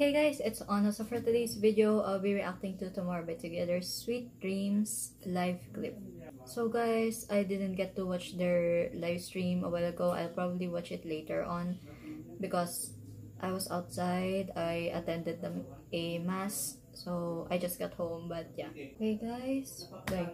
Hey guys, it's Anna. So for today's video, I'll be reacting to Tomorrow by Together's Sweet Dreams live clip. So guys, I didn't get to watch their live stream a while ago. I'll probably watch it later on because I was outside. I attended the, a mass, so I just got home. But yeah. Hey guys, like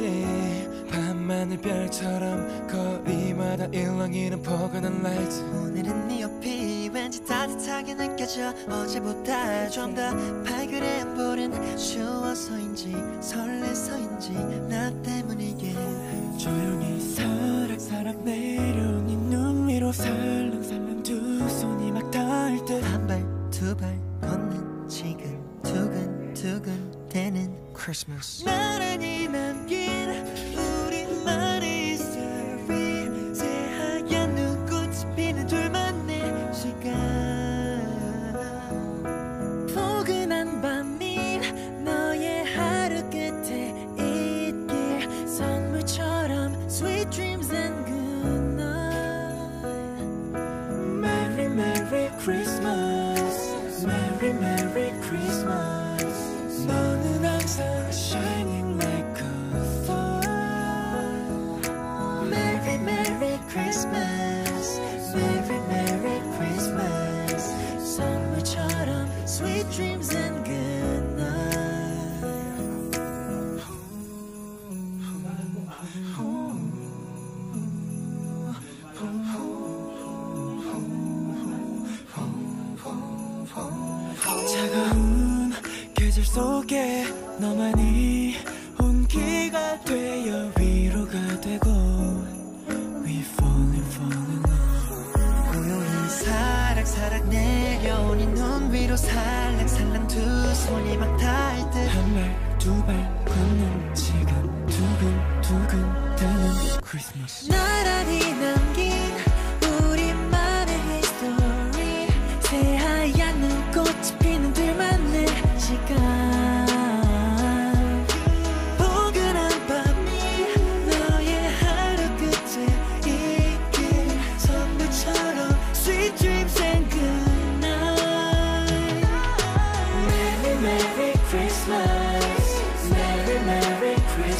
끝 페이지. 밤하늘 별처럼 거리마다 일렁이는 포근한 light. 오늘은 네 옆이 왠지 따뜻하게 느껴져. 어제보다 좀더 발그레 볼은 추워서인지 되는 Christmas 나란히 남긴 우리만의 계절 속에 너만이 온기가 되어 위로가 되고 We falling falling love. 고요히 사락사락 내려온 이눈 위로 살랑살랑 두 손이 막 닿을 듯. 한발두발 걷는 지금 두근두근 되는 Christmas 나란히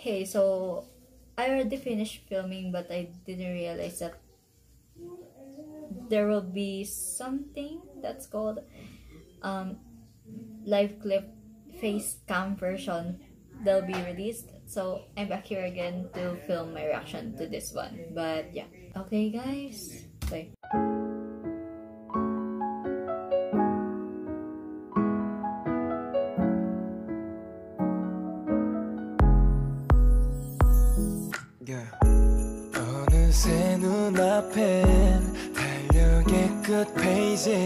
Hey, so I already finished filming, but I didn't realize that there will be something that's called um, live clip face cam version that'll be released. So I'm back here again to film my reaction to this one. But yeah, okay, guys, bye. 끝 페이지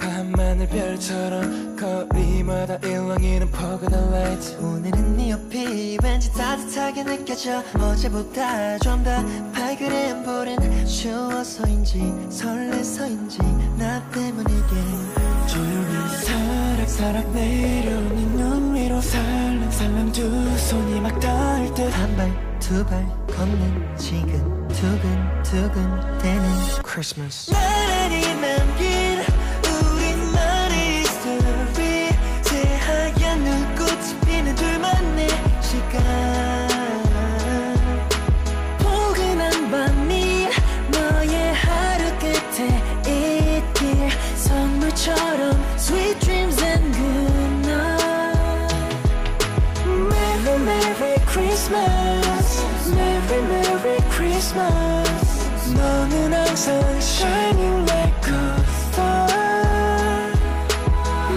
밤하늘 별처럼 거리마다 일렁이는 포근한 light. 오늘은 네 옆이 왠지 따뜻하게 느껴져. 어제보다 좀더 발그레 볼은 추워서인지 설레서인지 나 때문이게. 조용히 사락사락 내려온 네눈 위로 살랑살랑 두 손이 막 닿을 듯. 한 발 두 발 걷는 지금 두근두근 대는 남 Christmas 너는 항상 shining like a star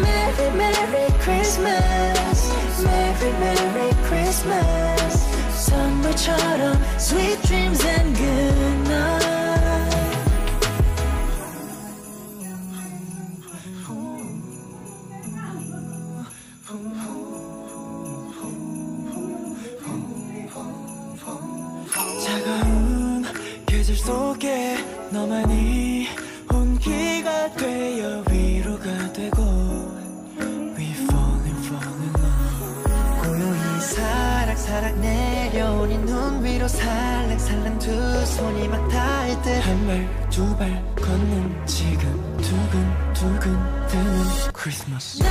Merry Merry Christmas Merry Merry Christmas 선물처럼 sweet 계절 속에 너만이 온기가 되어 위로가 되고 We falling falling love. 고요히 사락사락 내려오니 눈 위로 살랑살랑 두 손이 막 닿을 듯. 한발 두 발 걷는 지금 두근두근 드는 크리스마스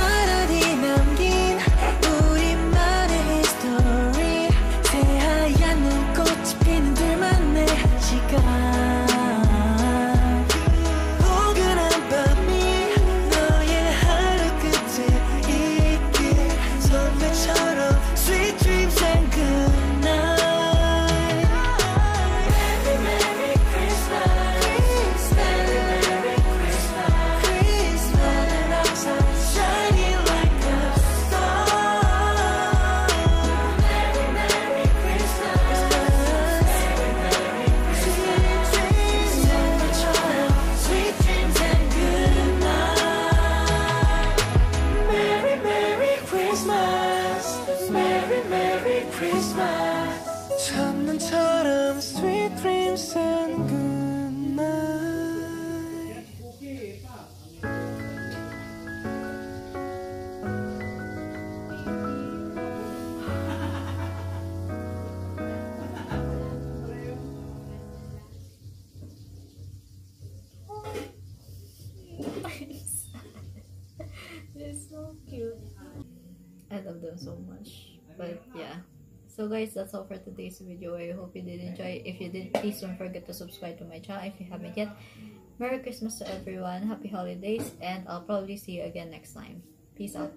Merry Christmas 첫눈처럼 sweet dreams and good night It's so cute. I love them so much. But yeah. So guys, that's all for today's video. I hope you did enjoy. If you did, please don't forget to subscribe to my channel if you haven't yet. Merry Christmas to everyone. Happy holidays. And I'll probably see you again next time. Peace out.